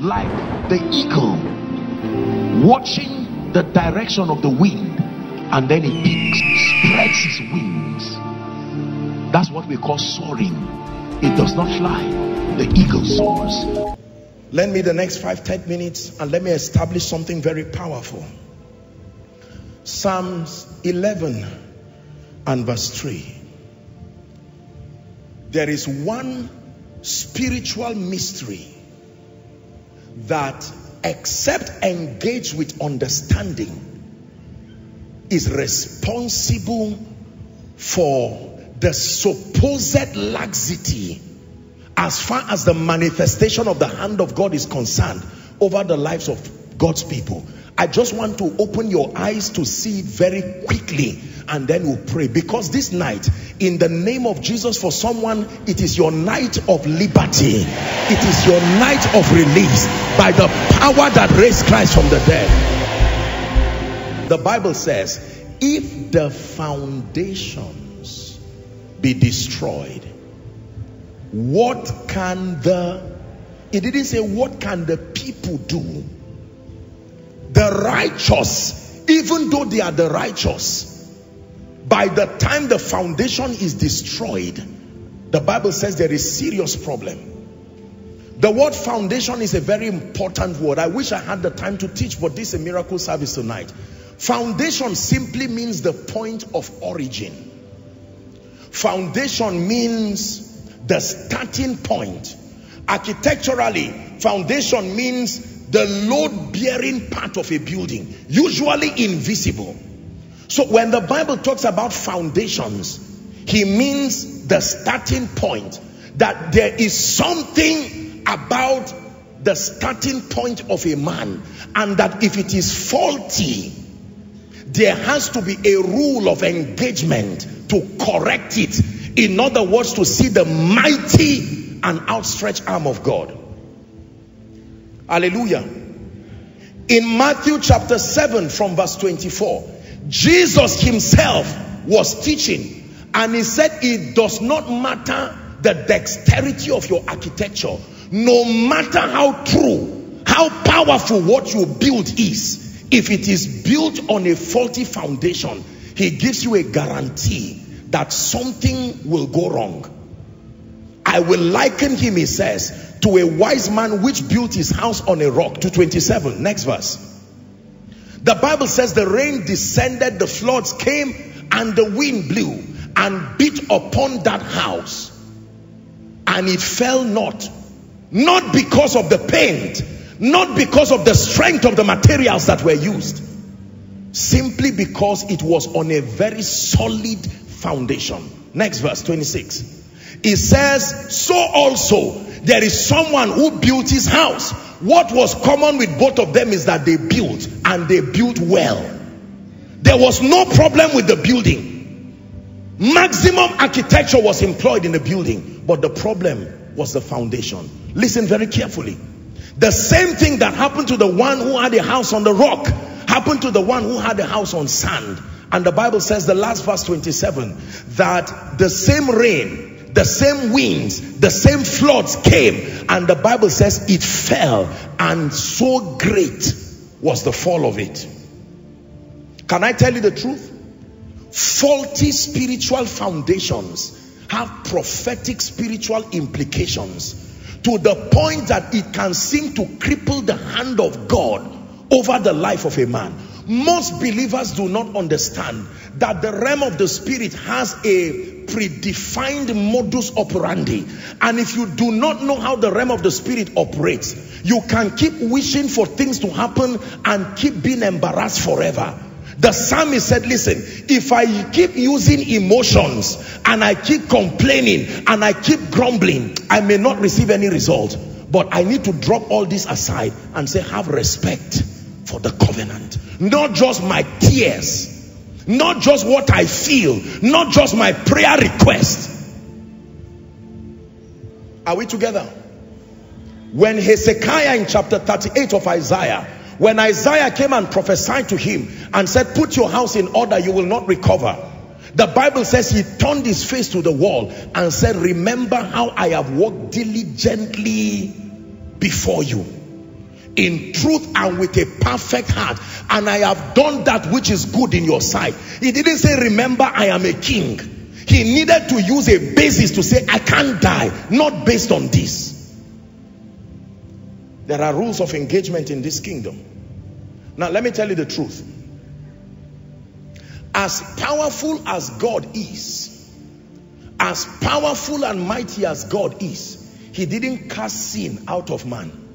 like the eagle watching the direction of the wind and then it peaks, spreads its wings. That's what we call soaring. It does not fly. The eagle soars. Lend me the next five, ten minutes and let me establish something very powerful. Psalms 11 and verse 3. There is one spiritual mystery that except engaged with understanding is responsible for the supposed laxity as far as the manifestation of the hand of God is concerned over the lives of God's people. I just want to open your eyes to see very quickly and then we'll pray. Because this night in the name of Jesus for someone it is your night of liberty. It is your night of release by the power that raised Christ from the dead. The Bible says if the foundations be destroyed what can the it didn't say what can the people do the righteous even though they are the righteous by the time the foundation is destroyed the bible says there is serious problem. The word foundation is a very important word. I wish i had the time to teach but this is a miracle service tonight. Foundation simply means the point of origin. Foundation means the starting point. Architecturally foundation means the load bearing part of a building usually invisible so when the Bible talks about foundations, he means the starting point. That there is something about the starting point of a man and that if it is faulty, there has to be a rule of engagement to correct it. In other words, to see the mighty and outstretched arm of God. Hallelujah. In Matthew chapter 7 from verse 24, Jesus himself was teaching and he said it does not matter the dexterity of your architecture no matter how true how powerful what you build is if it is built on a faulty foundation he gives you a guarantee that something will go wrong I will liken him he says to a wise man which built his house on a rock to 27 next verse the Bible says the rain descended, the floods came, and the wind blew and beat upon that house. And it fell not. Not because of the paint, not because of the strength of the materials that were used. Simply because it was on a very solid foundation. Next verse 26. It says, so also there is someone who built his house. What was common with both of them is that they built and they built well. There was no problem with the building. Maximum architecture was employed in the building, but the problem was the foundation. Listen very carefully. The same thing that happened to the one who had a house on the rock happened to the one who had a house on sand. And the Bible says, the last verse 27, that the same rain the same winds, the same floods came, and the Bible says it fell, and so great was the fall of it. Can I tell you the truth? Faulty spiritual foundations have prophetic spiritual implications to the point that it can seem to cripple the hand of God over the life of a man. Most believers do not understand that the realm of the spirit has a predefined modus operandi. And if you do not know how the realm of the spirit operates, you can keep wishing for things to happen and keep being embarrassed forever. The psalmist said, listen, if I keep using emotions and I keep complaining and I keep grumbling, I may not receive any result. But I need to drop all this aside and say, have respect for the covenant. Not just my tears, not just what I feel, not just my prayer request. Are we together? When Hezekiah in chapter 38 of Isaiah, when Isaiah came and prophesied to him and said, put your house in order, you will not recover. The Bible says he turned his face to the wall and said, remember how I have walked diligently before you in truth and with a perfect heart. And I have done that which is good in your sight. He didn't say, remember, I am a king. He needed to use a basis to say, I can't die, not based on this. There are rules of engagement in this kingdom. Now, let me tell you the truth. As powerful as God is, as powerful and mighty as God is, he didn't cast sin out of man.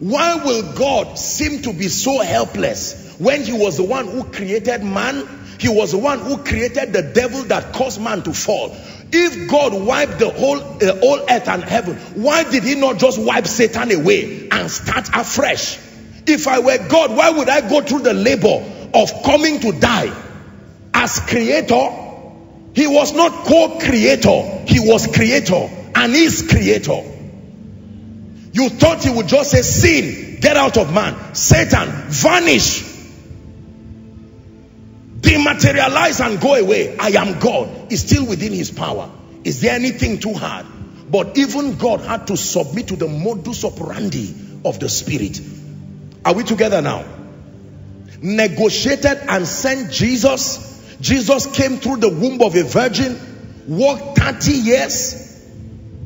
Why will God seem to be so helpless when he was the one who created man? He was the one who created the devil that caused man to fall. If God wiped the whole, whole earth and heaven, why did he not just wipe Satan away and start afresh? If I were God, why would I go through the labor of coming to die? As creator, he was not co-creator, he was creator and is creator. You thought he would just say, sin, get out of man. Satan, vanish. Dematerialize and go away. I am God. Is still within his power. Is there anything too hard? But even God had to submit to the modus operandi of the spirit. Are we together now? Negotiated and sent Jesus. Jesus came through the womb of a virgin, walked 30 years,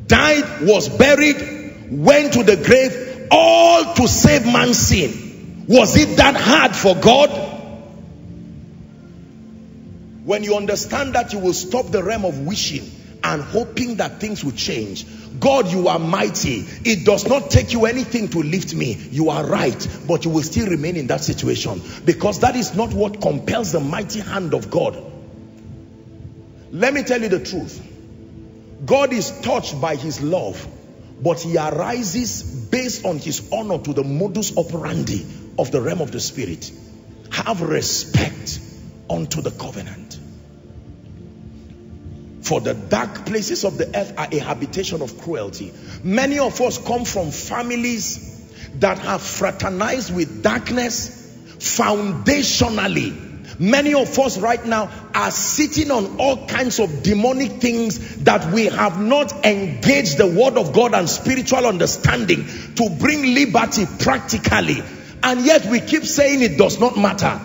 died, was buried, went to the grave, all to save man's sin. Was it that hard for God? When you understand that, you will stop the realm of wishing and hoping that things will change. God, you are mighty. It does not take you anything to lift me. You are right, but you will still remain in that situation because that is not what compels the mighty hand of God. Let me tell you the truth. God is touched by his love, but he arises based on his honor to the modus operandi of the realm of the spirit. Have respect unto the covenant. For the dark places of the earth are a habitation of cruelty. Many of us come from families that have fraternized with darkness foundationally Many of us right now are sitting on all kinds of demonic things that we have not engaged the word of God and spiritual understanding to bring liberty practically. And yet we keep saying it does not matter.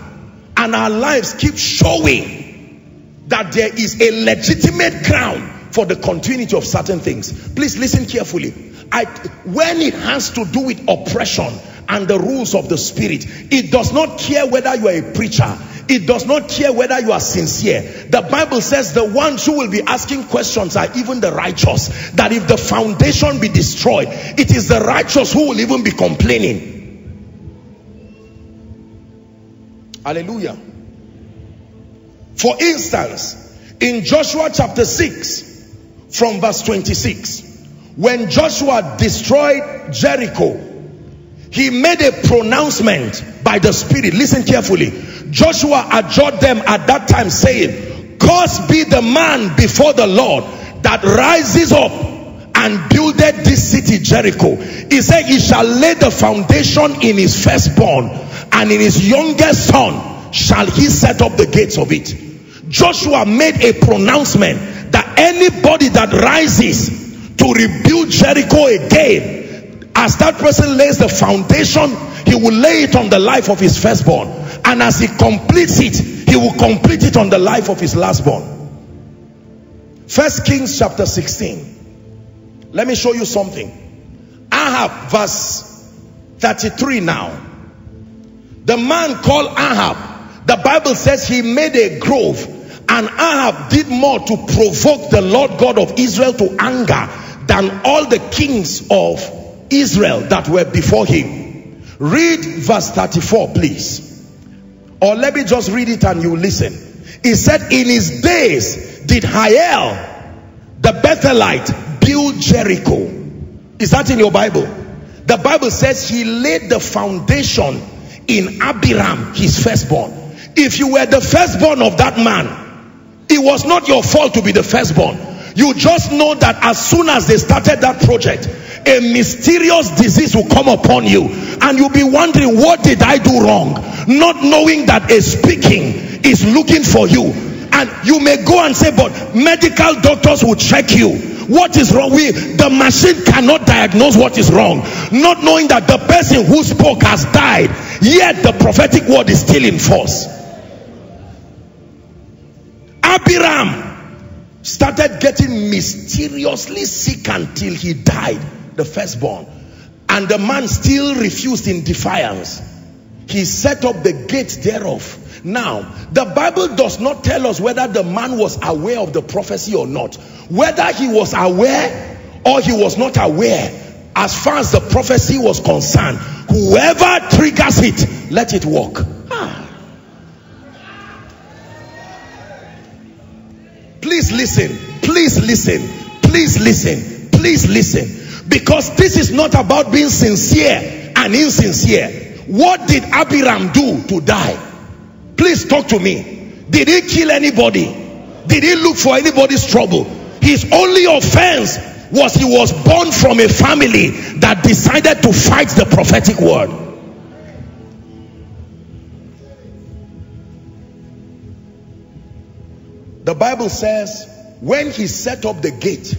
And our lives keep showing that there is a legitimate ground for the continuity of certain things. Please listen carefully. I, when it has to do with oppression and the rules of the spirit, it does not care whether you are a preacher. It does not care whether you are sincere. The Bible says the ones who will be asking questions are even the righteous. That if the foundation be destroyed, it is the righteous who will even be complaining. Hallelujah. For instance, in Joshua chapter 6, from verse 26, when Joshua destroyed Jericho, he made a pronouncement by the Spirit. Listen carefully. Joshua adjured them at that time saying, Cursed be the man before the Lord that rises up and builded this city Jericho. He said, He shall lay the foundation in his firstborn, and in his youngest son shall he set up the gates of it. Joshua made a pronouncement that anybody that rises to rebuild Jericho again, as that person lays the foundation, he will lay it on the life of his firstborn and as he completes it he will complete it on the life of his lastborn. First kings chapter 16 let me show you something. Ahab verse 33 now. The man called ahab the bible says he made a grove and ahab did more to provoke the lord god of israel to anger than all the kings of israel that were before him. Read verse 34 please or let me just read it and you listen. He said, in his days did Hiel, the Bethelite, build Jericho. Is that in your Bible? The Bible says he laid the foundation in Abiram, his firstborn. If you were the firstborn of that man, it was not your fault to be the firstborn. You just know that as soon as they started that project, a mysterious disease will come upon you and you'll be wondering what did I do wrong? Not knowing that a speaking is looking for you. And you may go and say but medical doctors will check you. What is wrong? With the machine cannot diagnose what is wrong. Not knowing that the person who spoke has died yet the prophetic word is still in force. Abiram started getting mysteriously sick until he died the firstborn and the man still refused in defiance he set up the gate thereof now, the Bible does not tell us whether the man was aware of the prophecy or not. Whether he was aware or he was not aware, as far as the prophecy was concerned, whoever triggers it, let it work. Ah. Please listen. Please listen. Please listen. Please listen. Because this is not about being sincere and insincere. What did Abiram do to die? Please talk to me. Did he kill anybody? Did he look for anybody's trouble? His only offense was he was born from a family that decided to fight the prophetic word. The Bible says when he set up the gate,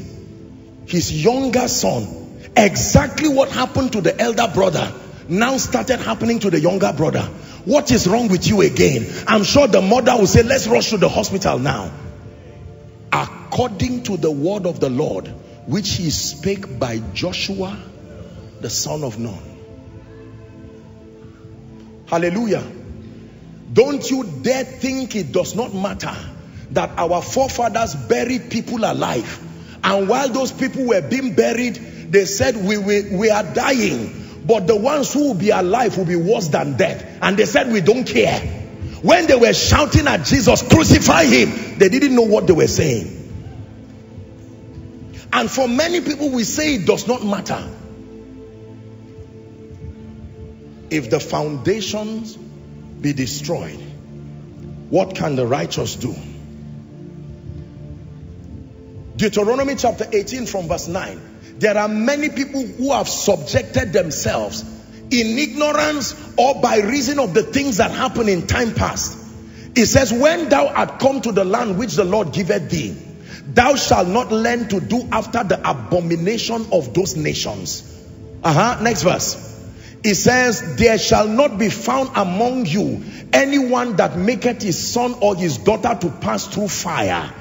his younger son, exactly what happened to the elder brother now started happening to the younger brother. What is wrong with you again? I'm sure the mother will say, let's rush to the hospital now. According to the word of the Lord, which he spake by Joshua, the son of Nun. Hallelujah. Don't you dare think it does not matter that our forefathers buried people alive. And while those people were being buried, they said, we, we, we are dying but the ones who will be alive will be worse than death. And they said, we don't care. When they were shouting at Jesus, crucify him, they didn't know what they were saying. And for many people, we say it does not matter. If the foundations be destroyed, what can the righteous do? Deuteronomy chapter 18 from verse 9. There are many people who have subjected themselves in ignorance or by reason of the things that happen in time past. It says, when thou art come to the land which the Lord giveth thee, thou shalt not learn to do after the abomination of those nations. Uh-huh. Next verse. It says, there shall not be found among you anyone that maketh his son or his daughter to pass through fire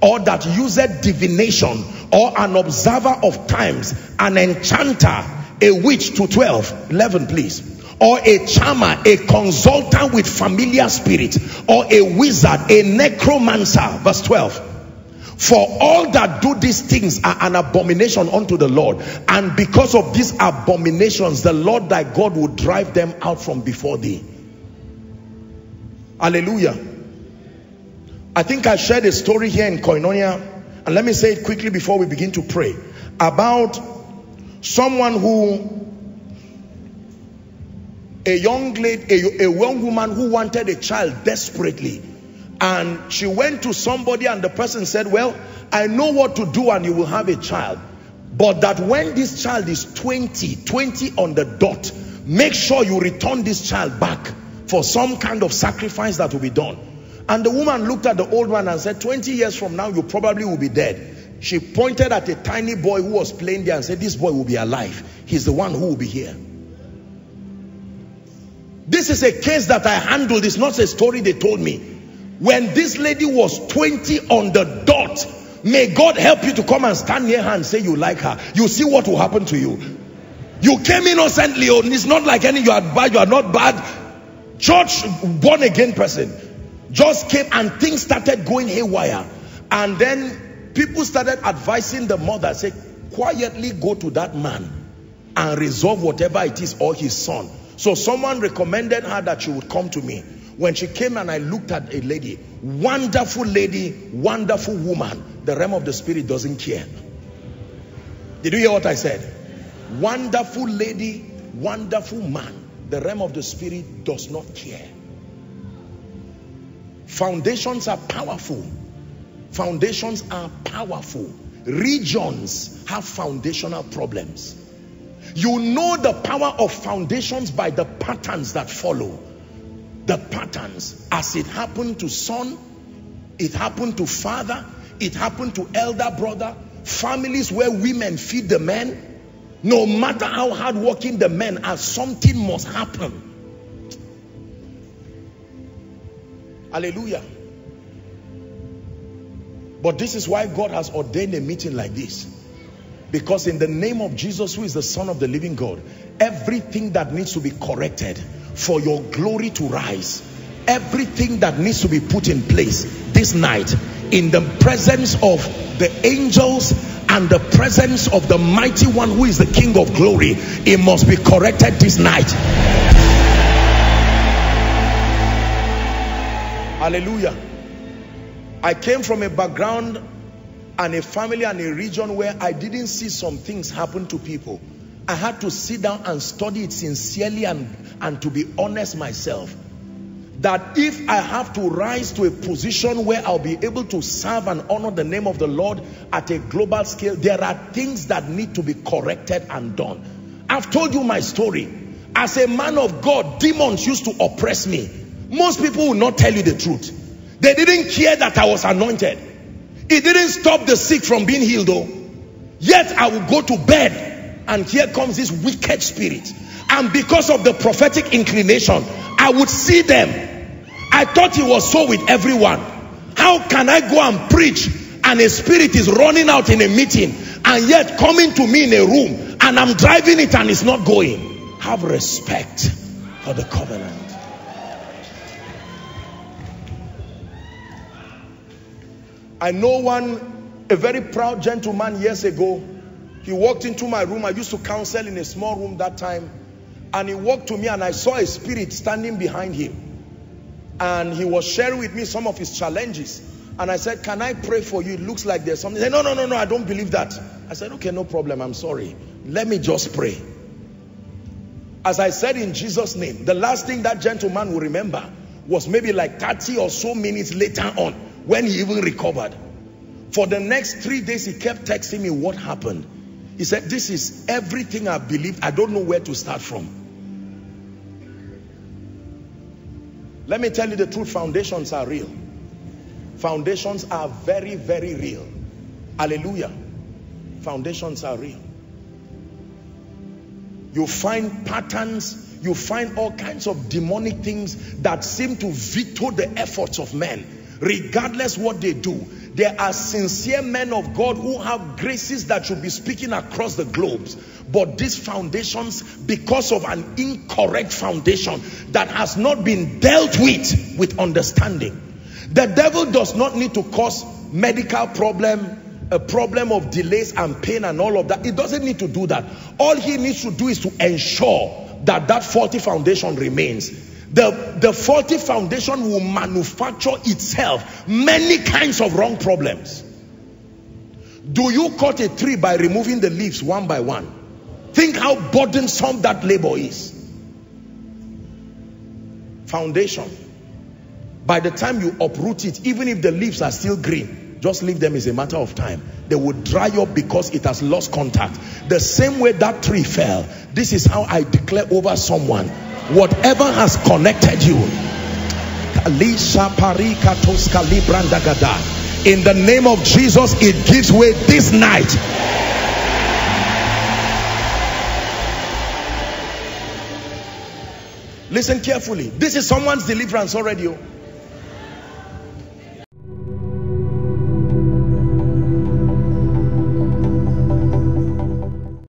or that useth divination or an observer of times an enchanter a witch to 12 11 please or a charmer a consultant with familiar spirit or a wizard a necromancer verse 12 for all that do these things are an abomination unto the Lord and because of these abominations the Lord thy God will drive them out from before thee. Hallelujah I think I shared a story here in Koinonia, and let me say it quickly before we begin to pray, about someone who, a young lady, a, a young woman who wanted a child desperately. And she went to somebody and the person said, well, I know what to do and you will have a child. But that when this child is 20, 20 on the dot, make sure you return this child back for some kind of sacrifice that will be done. And the woman looked at the old man and said, 20 years from now, you probably will be dead. She pointed at a tiny boy who was playing there and said, this boy will be alive. He's the one who will be here. This is a case that I handled. It's not a story they told me. When this lady was 20 on the dot, may God help you to come and stand near her and say you like her. You see what will happen to you. You came innocently. Oh, it's not like any you are bad, you are not bad. Church born again person just came and things started going haywire. And then people started advising the mother say quietly go to that man and resolve whatever it is or his son. So someone recommended her that she would come to me. When she came and I looked at a lady wonderful lady wonderful woman the realm of the spirit doesn't care. Did you hear what I said? Wonderful lady wonderful man the realm of the spirit does not care Foundations are powerful. Foundations are powerful. Regions have foundational problems. You know the power of foundations by the patterns that follow. The patterns as it happened to son, it happened to father, it happened to elder brother, families where women feed the men no matter how hardworking the men are something must happen hallelujah. But this is why God has ordained a meeting like this. Because in the name of Jesus who is the son of the living God everything that needs to be corrected for your glory to rise everything that needs to be put in place this night in the presence of the angels and the presence of the mighty one who is the king of glory it must be corrected this night hallelujah i came from a background and a family and a region where i didn't see some things happen to people i had to sit down and study it sincerely and and to be honest myself that if I have to rise to a position where I'll be able to serve and honor the name of the Lord at a global scale, there are things that need to be corrected and done. I've told you my story. As a man of God, demons used to oppress me. Most people will not tell you the truth. They didn't care that I was anointed. It didn't stop the sick from being healed though. Yet I would go to bed and here comes this wicked spirit. And because of the prophetic inclination, I would see them I thought it was so with everyone. How can I go and preach and a spirit is running out in a meeting and yet coming to me in a room and I'm driving it and it's not going? Have respect for the covenant. I know one, a very proud gentleman years ago. He walked into my room. I used to counsel in a small room that time. And he walked to me and I saw a spirit standing behind him. And he was sharing with me some of his challenges. And I said can I pray for you? It looks like there's something. He said, no no no no I don't believe that. I said okay no problem. I'm sorry. Let me just pray. As I said in Jesus name the last thing that gentleman will remember was maybe like 30 or so minutes later on when he even recovered for the next three days he kept texting me what happened he said this is everything I believe I don't know where to start from Let me tell you the truth, foundations are real. Foundations are very, very real. Hallelujah. Foundations are real. You find patterns, you find all kinds of demonic things that seem to veto the efforts of men, regardless what they do. There are sincere men of God who have graces that should be speaking across the globes. But these foundations, because of an incorrect foundation that has not been dealt with with understanding. The devil does not need to cause medical problem, a problem of delays and pain and all of that. He doesn't need to do that. All he needs to do is to ensure that that faulty foundation remains the, the faulty foundation will manufacture itself many kinds of wrong problems. Do you cut a tree by removing the leaves one by one? Think how burdensome that labor is. Foundation. By the time you uproot it, even if the leaves are still green, just leave them is a matter of time. They will dry up because it has lost contact. The same way that tree fell, this is how I declare over someone whatever has connected you. In the name of Jesus it gives way this night. Listen carefully. This is someone's deliverance already oh.